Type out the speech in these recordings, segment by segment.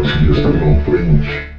meus dias pela frente.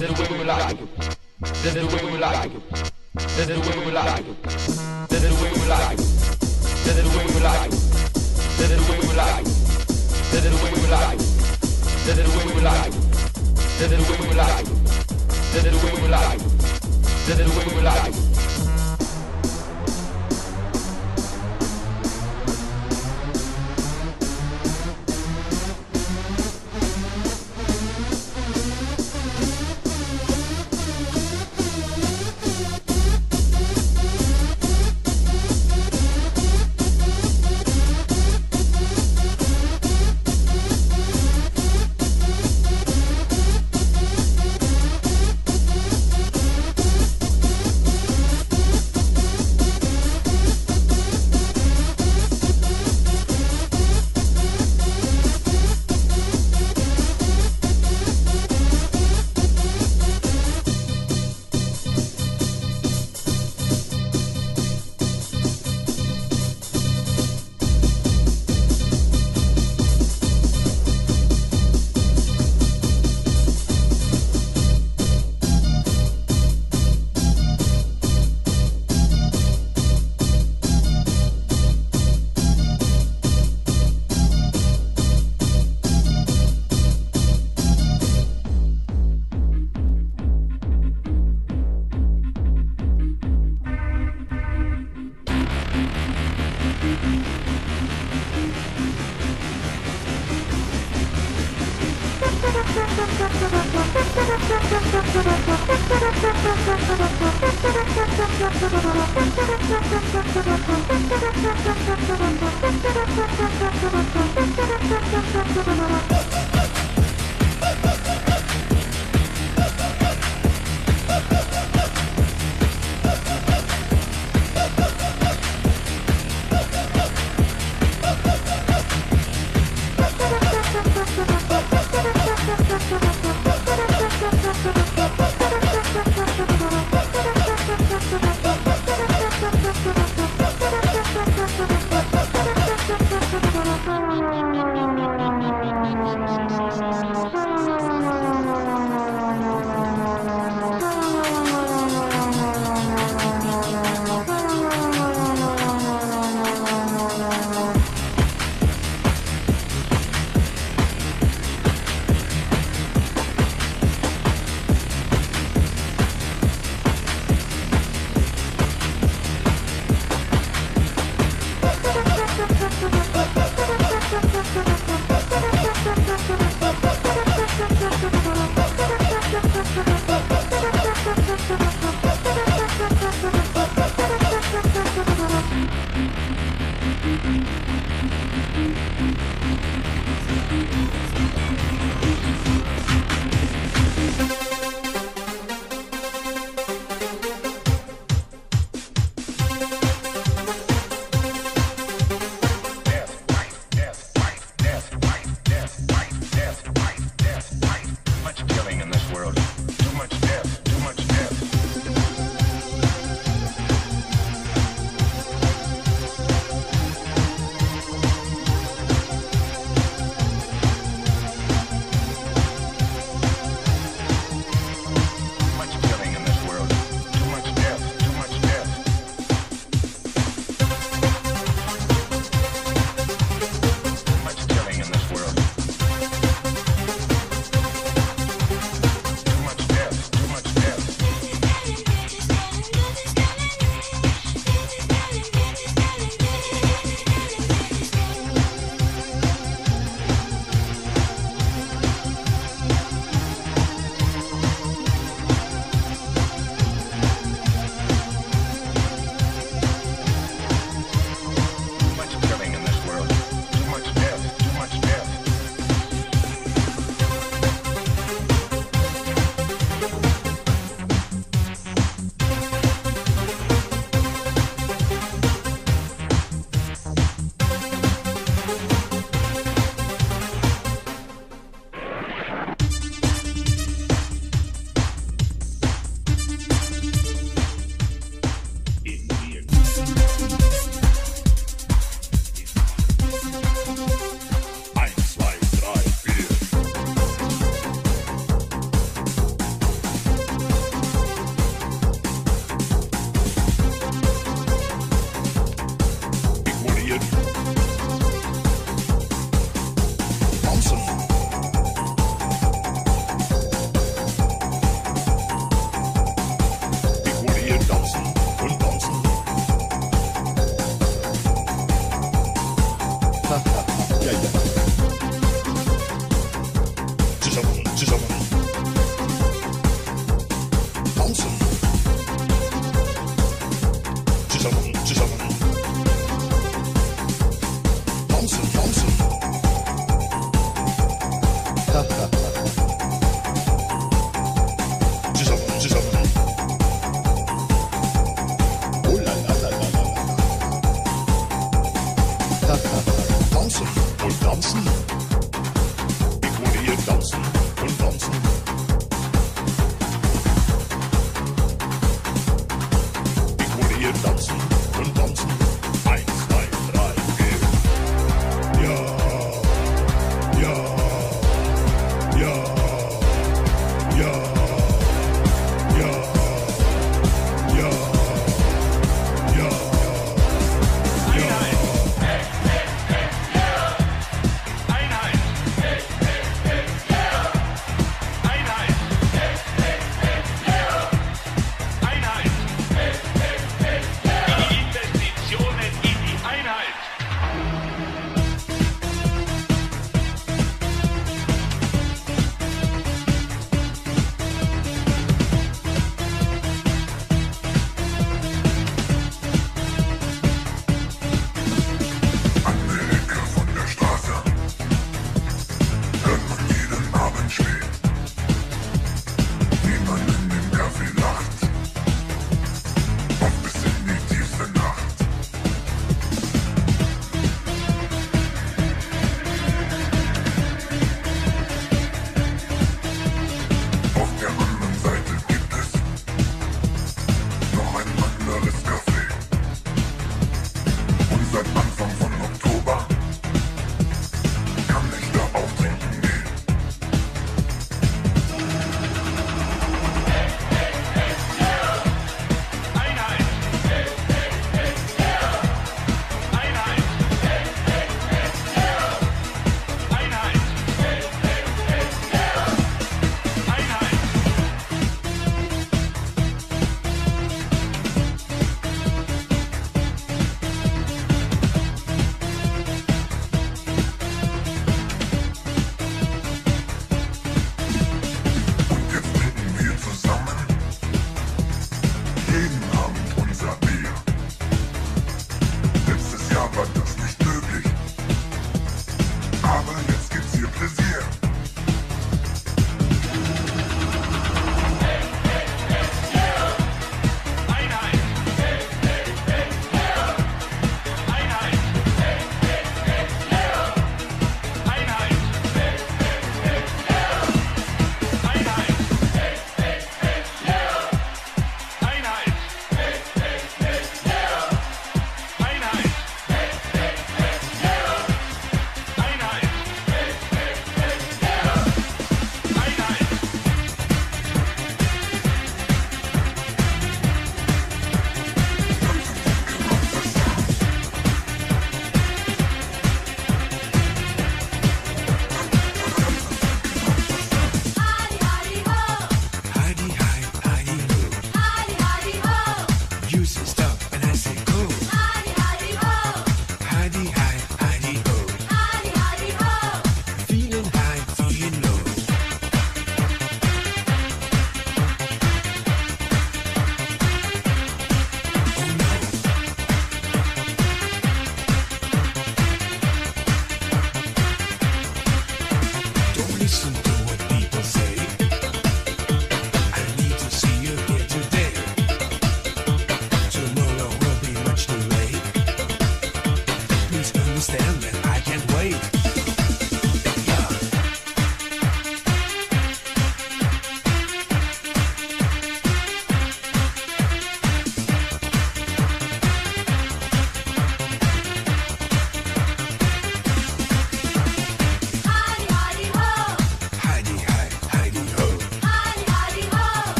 This is the way we like it. This is the way we like it. This is the way we like it. This the way we like it. This the way we like it. This the way we like it. This the way we like it. This the way we like it. This the way we like it. This the way we like it. This the way we like it.